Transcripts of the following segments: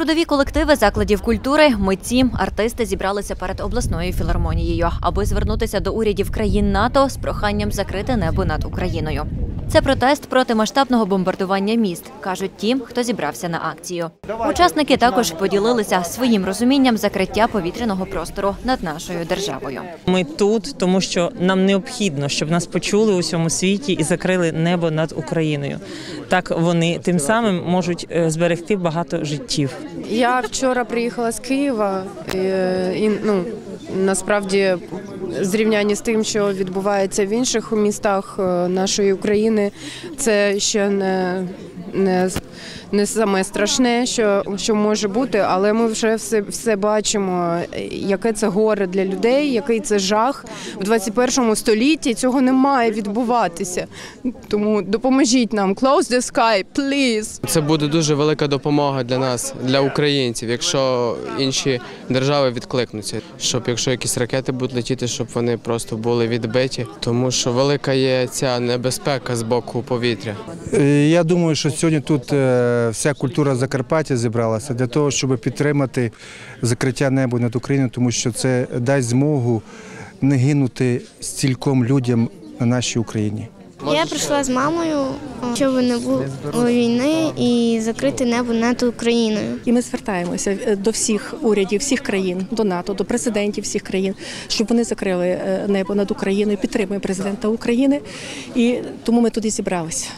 Трудові колективи закладів культури, митці, артисти зібралися перед обласною філармонією, аби звернутися до урядів країн НАТО з проханням закрити небо над Україною. Це протест проти масштабного бомбардування міст, кажуть ті, хто зібрався на акцію. Учасники також поділилися своїм розумінням закриття повітряного простору над нашою державою. Ми тут, тому що нам необхідно, щоб нас почули у всьому світі і закрили небо над Україною. Так вони тим самим можуть е, зберегти багато життів. Я вчора приїхала з Києва і, і ну насправді зрівнянні з тим, що відбувається в інших містах е, нашої України, це ще не, не, не саме страшне, що, що може бути, але ми вже все, все бачимо, яке це горе для людей, який це жах в 21 столітті. Цього не має відбуватися. Тому допоможіть нам. Close the sky, please! Це буде дуже велика допомога для нас, для українців, якщо інші держави відкликнуться. Щоб якщо якісь ракети будуть летіти, щоб вони просто були відбиті, тому що велика є ця небезпека з боку повітря. Е, Я думаю, що сьогодні тут е, вся культура Закарпаття зібралася для того, щоб підтримати закриття неба над Україною, тому що це дасть змогу не гинути стільком людям на нашій Україні. Я прийшла з мамою, щоб не було війни і закрити небо над Україною. І ми звертаємося е, до всіх урядів, всіх країн, до НАТО, до президентів всіх країн, щоб вони закрили е, небо над Україною. Підтримуємо президента України, і тому ми туди зібралися.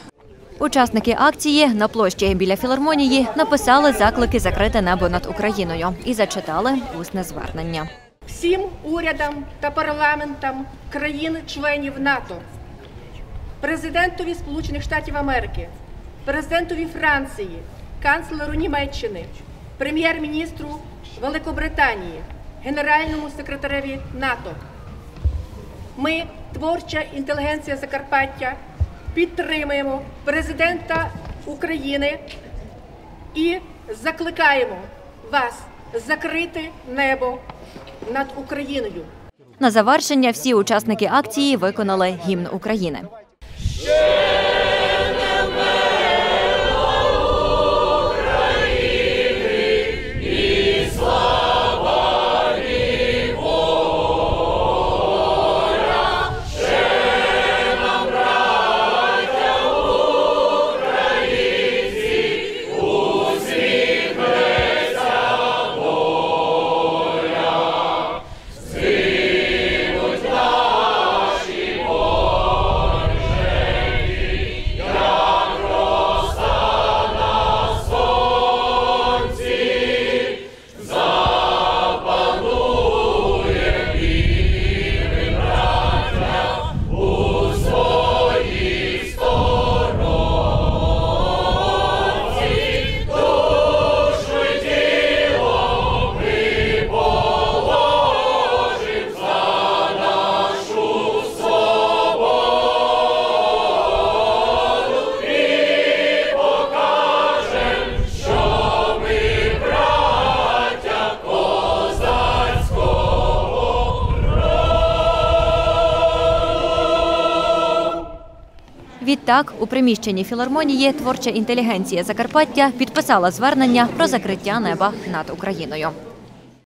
Учасники акції на площі біля філармонії написали заклики закрити небо над Україною і зачитали усне звернення. всім урядам та парламентам країн-членів НАТО, президентові Сполучених Штатів Америки, президентові Франції, канцлеру Німеччини, прем'єр-міністру Великобританії, генеральному секретареві НАТО. Ми, творча інтелігенція Закарпаття, підтримуємо президента України і закликаємо вас закрити небо над Україною. На завершення всі учасники акції виконали гімн України. Відтак, у приміщенні філармонії творча інтелігенція Закарпаття підписала звернення про закриття неба над Україною.